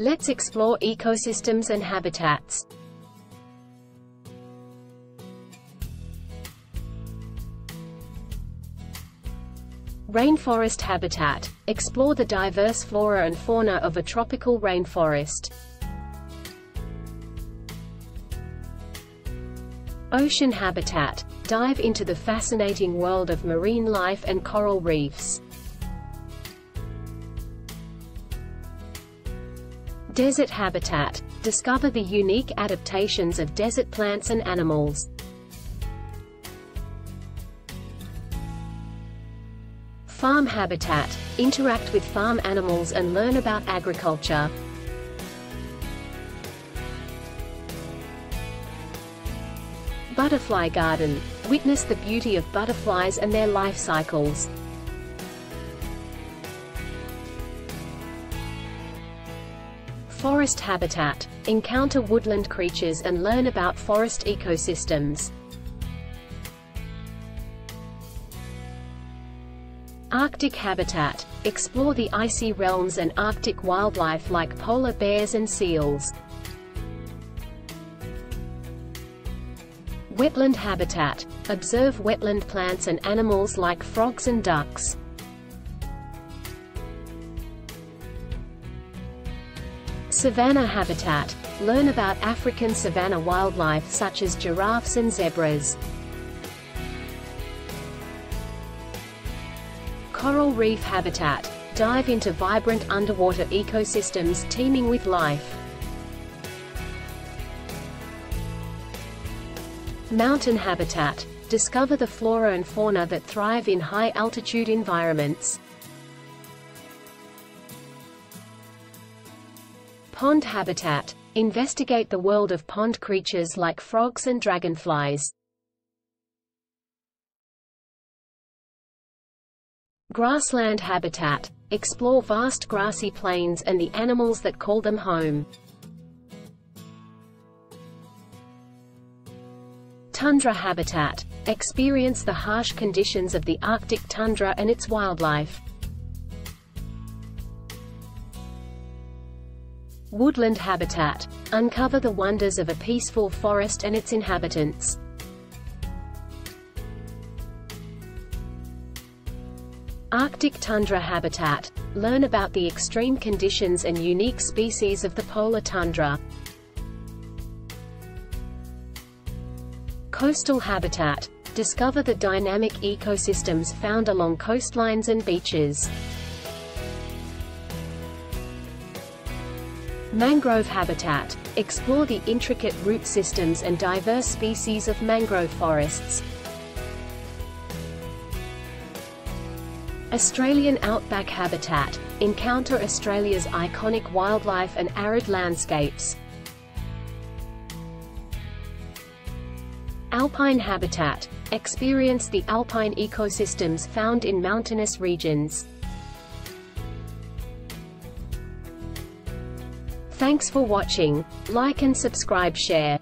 Let's explore ecosystems and habitats. Rainforest habitat. Explore the diverse flora and fauna of a tropical rainforest. Ocean habitat. Dive into the fascinating world of marine life and coral reefs. Desert habitat. Discover the unique adaptations of desert plants and animals. Farm habitat. Interact with farm animals and learn about agriculture. Butterfly garden. Witness the beauty of butterflies and their life cycles. Forest habitat. Encounter woodland creatures and learn about forest ecosystems. Arctic habitat. Explore the icy realms and Arctic wildlife like polar bears and seals. Wetland habitat. Observe wetland plants and animals like frogs and ducks. Savanna habitat. Learn about African savanna wildlife such as giraffes and zebras. Coral reef habitat. Dive into vibrant underwater ecosystems teeming with life. Mountain habitat. Discover the flora and fauna that thrive in high-altitude environments. Pond habitat. Investigate the world of pond creatures like frogs and dragonflies. Grassland habitat. Explore vast grassy plains and the animals that call them home. Tundra habitat. Experience the harsh conditions of the Arctic tundra and its wildlife. Woodland habitat. Uncover the wonders of a peaceful forest and its inhabitants. Arctic tundra habitat. Learn about the extreme conditions and unique species of the polar tundra. Coastal habitat. Discover the dynamic ecosystems found along coastlines and beaches. Mangrove habitat. Explore the intricate root systems and diverse species of mangrove forests. Australian outback habitat. Encounter Australia's iconic wildlife and arid landscapes. Alpine habitat. Experience the alpine ecosystems found in mountainous regions. Thanks for watching. Like and subscribe share.